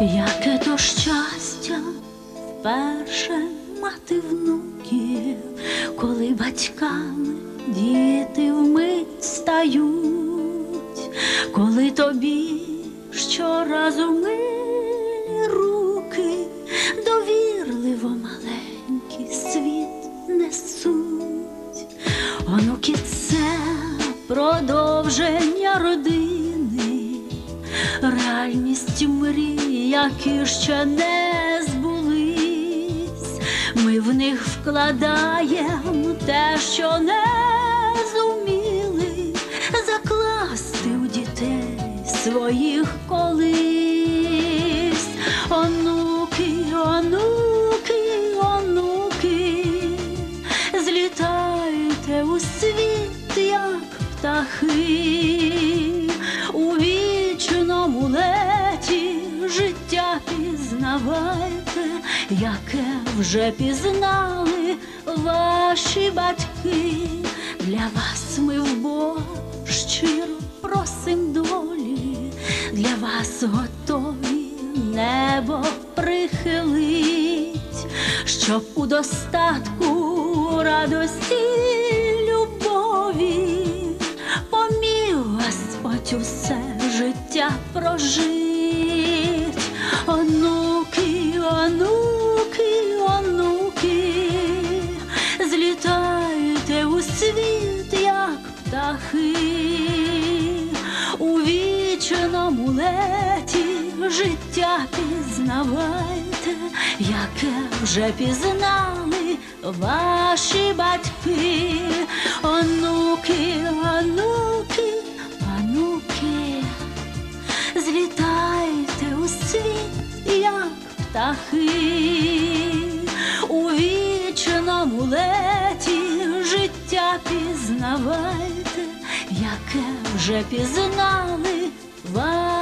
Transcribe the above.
Яке то щастя вперше мати внуків, коли батьками діти вмить стають, коли тобі щоразу милі руки, довірливо маленький світ несуть, онуки це продовження родини реальність мрій, які ще не збулись. Ми в них вкладаємо те, що не зуміли закласти у дітей своїх колись. Онуки, онуки, онуки, злітайте у світ, як птахи, вічному життя пізнавайте, яке вже пізнали ваші батьки. Для вас ми в Бога щиро просим долі, для вас готові небо прихилить, щоб у достатку радості любові поміг Господь усе життя прожить. Онуки, онуки, онуки, злітайте у світ, як птахи, у вічному леті життя пізнавайте, яке вже пізнали ваші батьки, онуки, онуки, птахи, у вічному леті життя пізнавайте, яке вже пізнали ваші